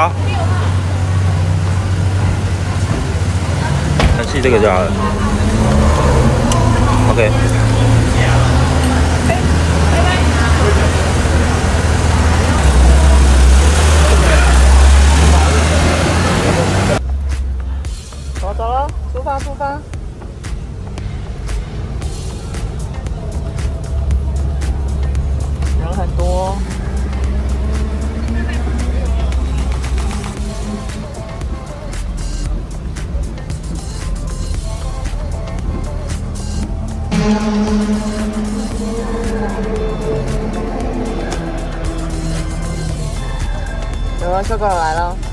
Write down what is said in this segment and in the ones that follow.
好。系这个就好了。OK。怎么说过来了。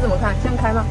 怎么看？这样开吗？